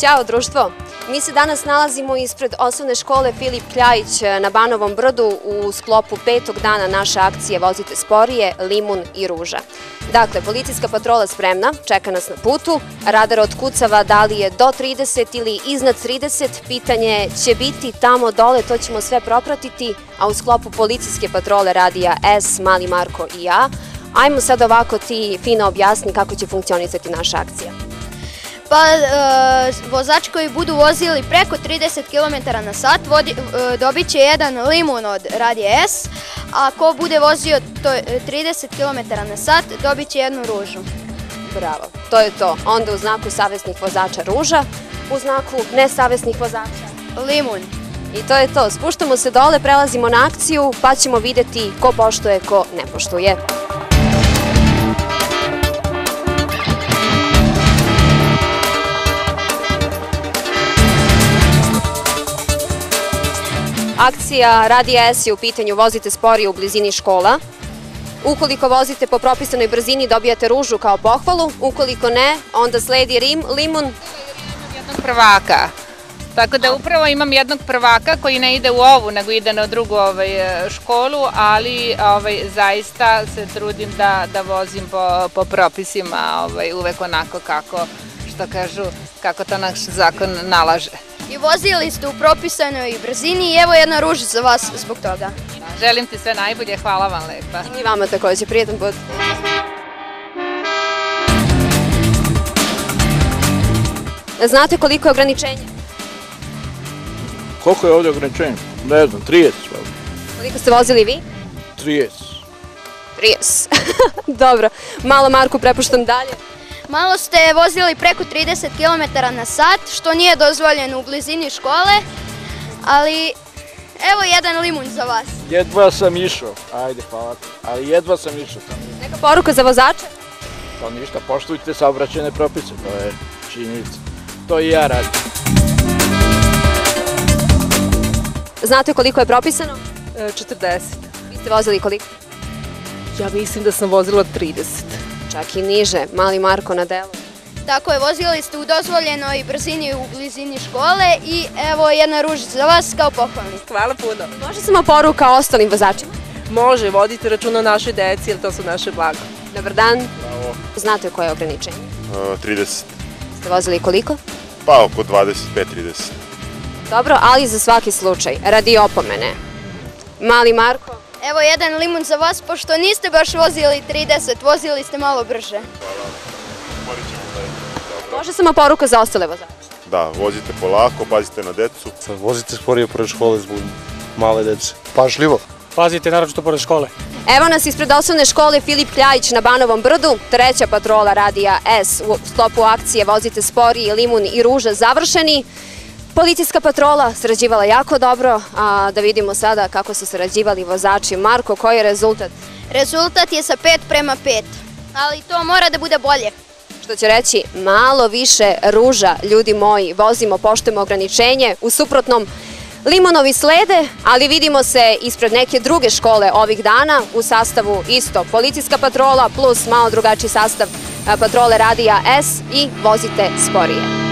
Ćao društvo! Mi se danas nalazimo ispred osnovne škole Filip Kljajić na Banovom brdu u sklopu petog dana naše akcije Vozite sporije, limun i ruža. Dakle, policijska patrola spremna, čeka nas na putu, radar otkucava da li je do 30 ili iznad 30, pitanje će biti tamo dole, to ćemo sve propratiti, a u sklopu policijske patrole radija S, Mali Marko i ja, ajmo sad ovako ti fino objasni kako će funkcionisati naša akcija. Pa e, vozači koji budu vozili preko 30 km na sat vodi, e, dobit će jedan limun od Radije S, a ko bude vozio to, e, 30 km na sat dobit će jednu ružu. Bravo, to je to. Onda u znaku savesnih vozača ruža, u znaku nesavesnih vozača. Limun. I to je to. Spuštamo se dole, prelazimo na akciju, pa ćemo videti ko poštuje, ko ne poštuje. Akcija Radi S je u pitanju vozite sporije u blizini škola. Ukoliko vozite po propisanoj brzini dobijate ružu kao pohvalu, ukoliko ne, onda sledi rim, limun. jednog prvaka. Tako da upravo imam jednog prvaka koji ne ide u ovu, nego ide na drugu ovaj, školu, ali ovaj, zaista se trudim da, da vozim po, po propisima ovaj, uvek onako kako, što kažu, kako to naš zakon nalaže. I vozili ste u propisanoj brzini i evo jedna ruža za vas zbog toga. Želim ti sve najbolje, hvala vam lepa. I vama takođe, prijetan put. Znate koliko je ograničenje? Koliko je ovdje ograničenje? Ne znam, 30. valjda. Koliko ste vozili vi? 30. 30. Dobro, malo Marku prepuštam dalje. Malo ste vozili preko 30 km na sat, što nije dozvoljeno u blizini škole, ali evo jedan limun za vas. Jedva sam išao, ajde hvala ti, ali jedva sam išao tamo. Neka poruka za vozače? Pa ništa, poštujte saobraćene propise, to je činjenica. To i ja radim. Znate koliko je propisano? E, 40. Vi ste vozili koliko? Ja mislim da sam vozila 30. Čak i niže, mali Marko na delu. Tako je, vozili ste u dozvoljenoj brzini u blizini škole i evo jedna ruža za vas kao pohvalnik. Hvala puno. Može samo poruka ostalim vozačima? Može, vodite računa o našoj deci, jer to su naše blago. Dobar dan. Bravo. Znate koje je ograničenje? Uh, 30, Ste vozili koliko? pa oko 25-30. Dobro, ali za svaki slučaj, radi opomene. Mali Marko, Evo jedan limun za vas, pošto niste baš vozili 30, vozili ste malo brže. može samo poruka za ostale vozače? Da, vozite polako, pazite na decu. Vozite sporije pored škole zbog male dece. Pažljivo. Pazite, naročito pored škole. Evo nas ispred osnovne škole Filip Kljajić na Banovom brdu, treća patrola radija S u sklopu akcije Vozite sporiji, limun i ruža završeni. Policijska patrola sarađivala jako dobro, a da vidimo sada kako su sarađivali vozači. Marko, koji je rezultat? Rezultat je sa 5 prema 5, ali to mora da bude bolje. Što će reći, malo više ruža, ljudi moji, vozimo, poštujemo ograničenje, u suprotnom Limonovi slede, ali vidimo se ispred neke druge škole ovih dana u sastavu isto policijska patrola plus malo drugačiji sastav patrole radija S i vozite sporije.